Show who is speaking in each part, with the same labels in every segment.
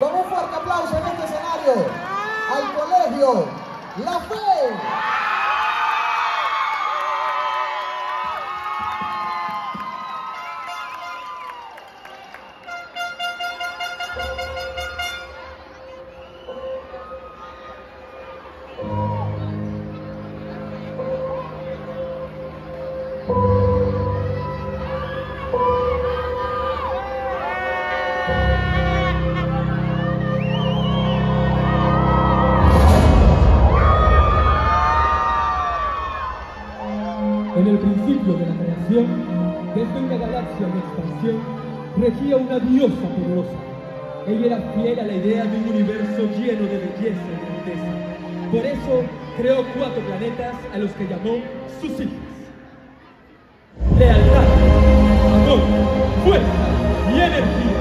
Speaker 1: Con un fuerte aplauso en este escenario al colegio La Fe.
Speaker 2: Desde una galaxia en expansión, regía una diosa poderosa. Ella era fiel a la idea de un universo lleno de belleza y grandeza. Por eso creó cuatro planetas a los que llamó sus hijas. Lealtad, amor, fuerza y energía.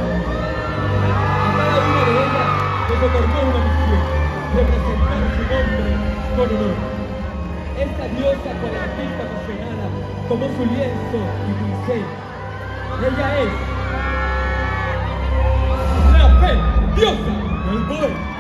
Speaker 2: A cada una de ellas les otorgó una misión, representar su nombre con honor. Esta diosa con la artista apasionada tomó su lienzo y pincel. Ella es la fe, diosa del poder.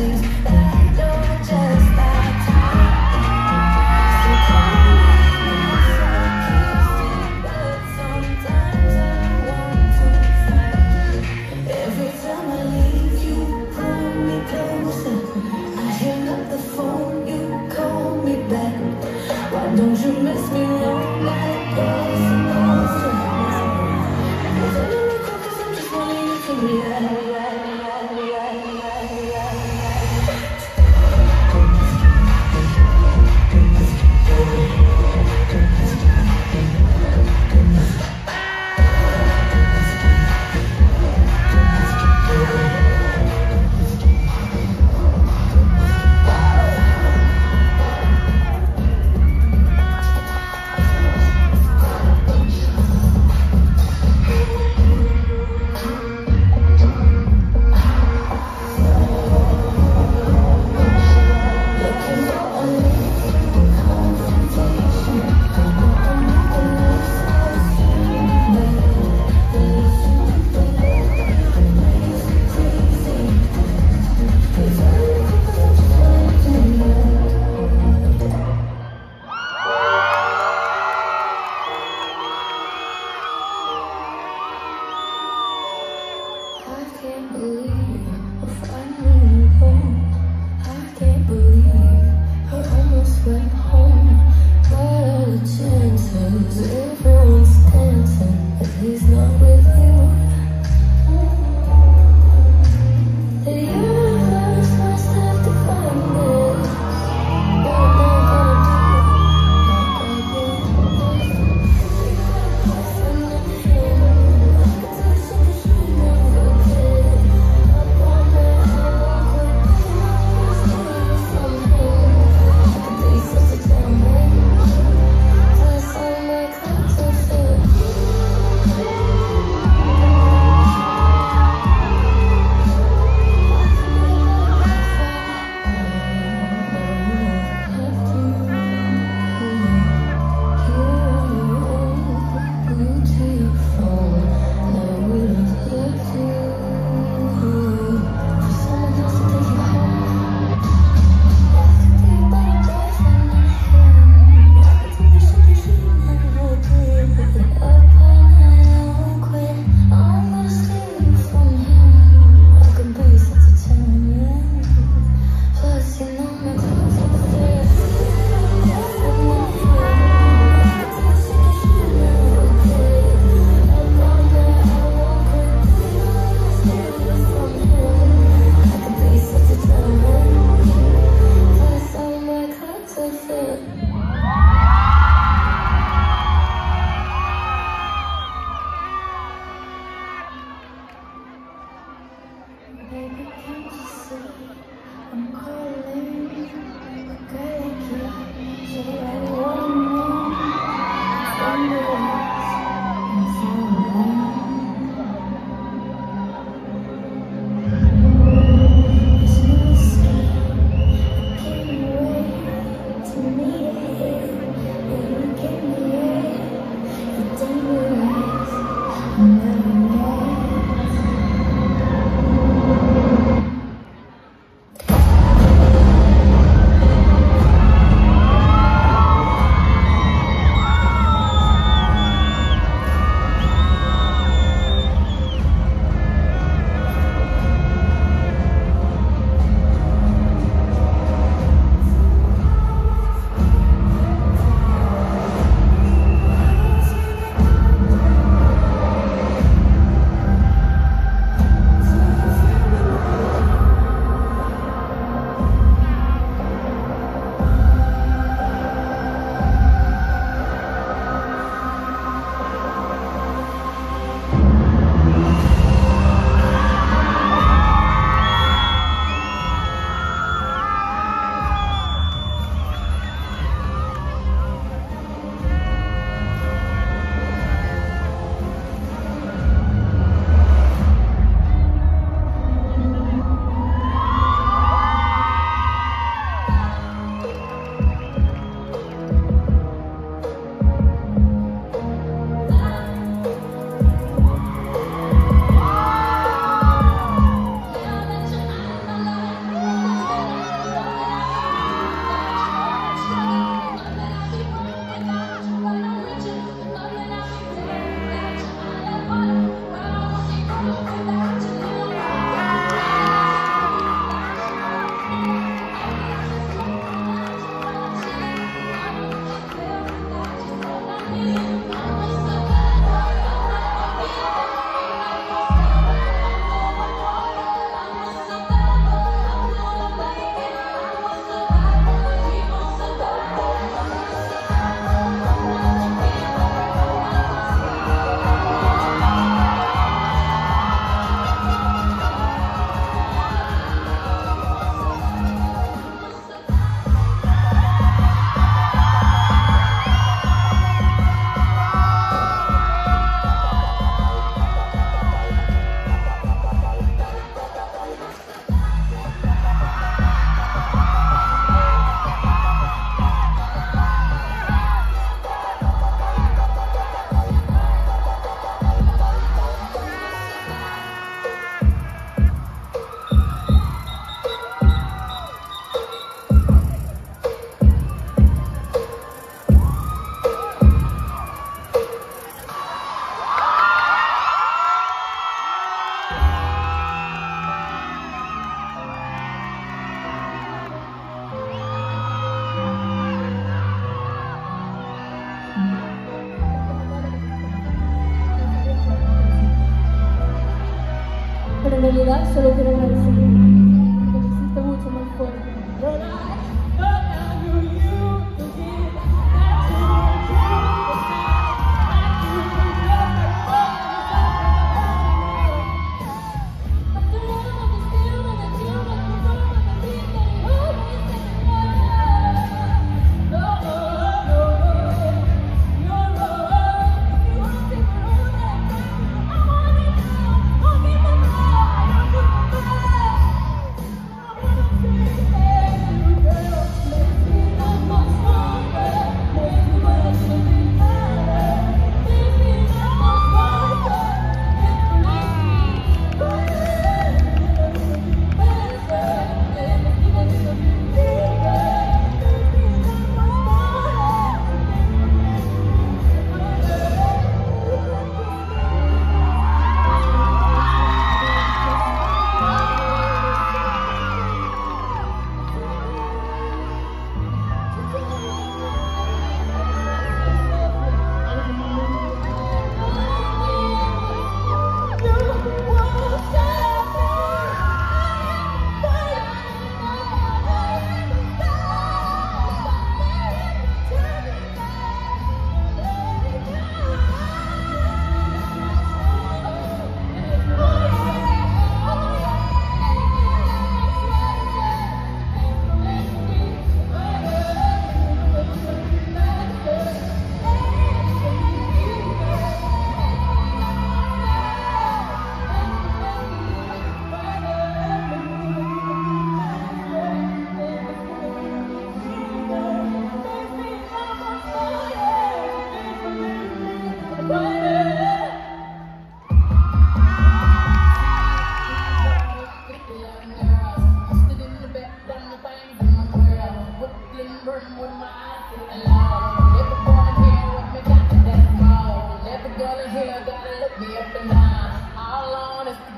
Speaker 3: places.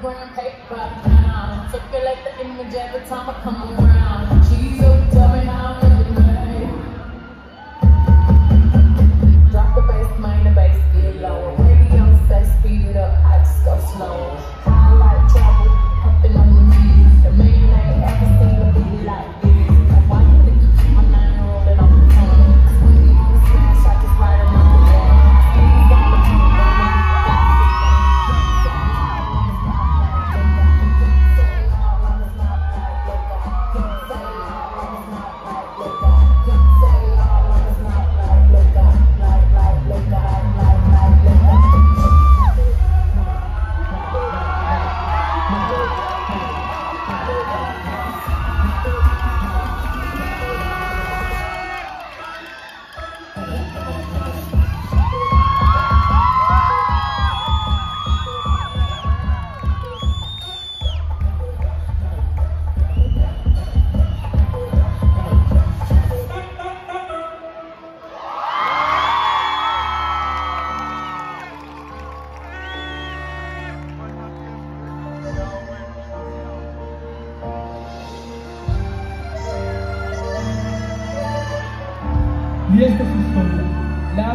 Speaker 3: ground, paper pound. Circulate the image every time I come around.
Speaker 4: Jesus.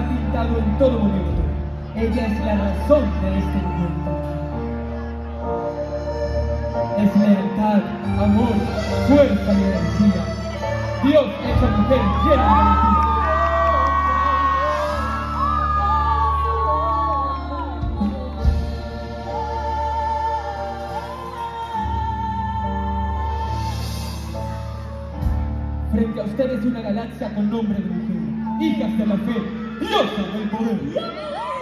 Speaker 4: pintado en todo momento. Ella es la razón de este encuentro. Es lealtad, amor, fuerza y energía. Dios hecho mujer llena de energía. frente a ustedes una galaxia con nombre de mujer, hijas de la fe,
Speaker 1: ¡Yo!